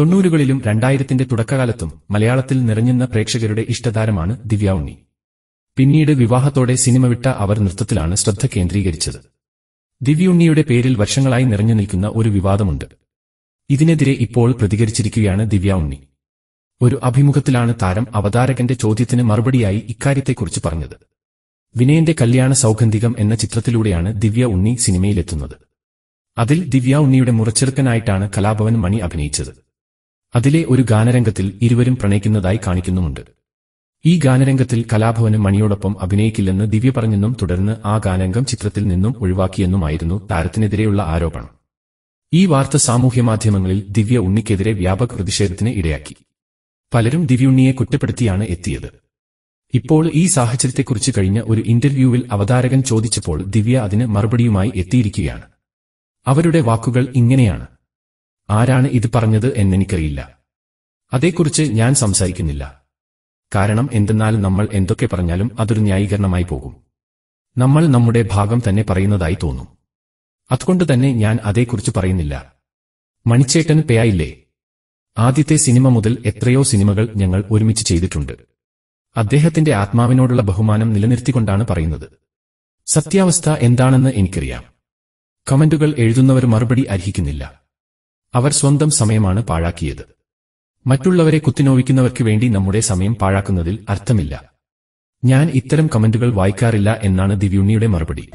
തൊണ്ണൂറുകളിലും രണ്ടായിരത്തിന്റെ തുടക്കകാലത്തും മലയാളത്തിൽ നിറഞ്ഞുന്ന പ്രേക്ഷകരുടെ ഇഷ്ടതാരമാണ് ദിവ്യ ഉണ്ണി. പിന്നീട് വിവാഹത്തോടെ സിനിമ വിട്ട അവർ നൃത്തത്തിലാണ് ശ്രദ്ധ കേന്ദ്രീകരിച്ചത്. ദിവ്യുണ്ണിയുടെ പേരിൽ വർഷങ്ങളായി നിറഞ്ഞു നിൽക്കുന്ന ഒരു വിവാദമുണ്ട്. ഇതിനെതിരെ ഇപ്പോൾ പ്രതികരിച്ചിരിക്കുകയാണ് ദിവ്യ ഉണ്ണി. ഒരു അഭിമുഖത്തിലാണ് താരം അവതാരകന്റെ ചോദ്യത്തിന് മറുപടിയായി ഇക്കാര്യത്തെക്കുറിച്ച് പറഞ്ഞത്. വിനയന്റെ കല്യാണ സൗഗന്ധികം എന്ന ചിത്രത്തിലൂടെയാണ് ദിവ്യ ഉണ്ണി സിനിമയിലെത്തുന്നത്. അതിൽ ദിവ്യ ഉണ്ണിയുടെ മുറച്ചെറുക്കനായിട്ടാണ് കലാഭവൻ മണി അഭിനയിച്ചത്. അതിലെ ഒരു ഗാനരംഗത്തിൽ ഇരുവരും പ്രണയിക്കുന്നതായി കാണിക്കുന്നുമുണ്ട്. ഈ ഗാനരംഗത്തിൽ കലാഭവന് മണിയോടൊപ്പം അഭിനയിക്കില്ലെന്ന് ദിവ്യ പറഞ്ഞെന്നും തുടർന്ന് ആ ഗാനരംഗം ചിത്രത്തിൽ നിന്നും ഒഴിവാക്കിയെന്നുമായിരുന്നു താരത്തിനെതിരെയുള്ള ആരോപണം. ഈ വാർത്ത സാമൂഹ്യ മാധ്യമങ്ങളിൽ ദിവ്യ ഉണ്ണിക്കെതിരെ വ്യാപക പ്രതിഷേധത്തിന് ഇടയാക്കി. പലരും ദിവ്യുണ്ണിയെ കുറ്റപ്പെടുത്തിയാണ് എത്തിയത്. ഇപ്പോൾ ഈ സാഹചര്യത്തെക്കുറിച്ച് കഴിഞ്ഞ ഒരു ഇന്റർവ്യൂവിൽ അവതാരകൻ ചോദിച്ചപ്പോൾ ദിവ്യ അതിന് മറുപടിയുമായി എത്തിയിരിക്കുകയാണ്. അവരുടെ വാക്കുകൾ ഇങ്ങനെയാണ്. ആരാണ് ഇത് പറഞ്ഞത് എന്നെനിക്കറിയില്ല. അതേക്കുറിച്ച് ഞാൻ സംസാരിക്കുന്നില്ല. കാരണം എന്തെന്നാൽ നമ്മൾ എന്തൊക്കെ പറഞ്ഞാലും അതൊരു ന്യായീകരണമായി പോകും. നമ്മൾ നമ്മുടെ ഭാഗം തന്നെ പറയുന്നതായി തോന്നും. അതുകൊണ്ട് തന്നെ ഞാൻ അതേക്കുറിച്ച് പറയുന്നില്ല. മണിച്ചേട്ടൻ പേയായില്ലേ? ആദ്യത്തെ സിനിമ മുതൽ എത്രയോ സിനിമകൾ ഞങ്ങൾ ഒരുമിച്ച് ചെയ്തിട്ടുണ്ട്. അദ്ദേഹത്തിന്റെ ആത്മാവിനോടുള്ള ബഹുമാനം നിലനിർത്തിക്കൊണ്ടാണ് പറയുന്നത്. സത്യാവസ്ഥ എന്താണെന്ന് എനിക്കറിയാം. കമന്റുകൾ എഴുതുന്നവർ മറുപടി അർഹിക്കുന്നില്ല. അവർ സ്വന്തം സമയമാണ് പാഴാക്കിയത്. മറ്റുള്ളവരെ കുത്തിനോവിക്കുന്നവർക്ക് വേണ്ടി നമ്മുടെ സമയം പാഴാക്കുന്നതിൽ അർത്ഥമില്ല. ഞാൻ ഇത്തരം കമന്റുകൾ വായിക്കാറില്ല എന്നാണ് ദിവ്യുണ്ണിയുടെ മറുപടി.